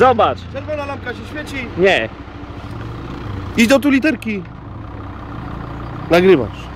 Zobacz. Czerwona lampka się świeci. Nie. Idź do tu literki. Nagrywasz.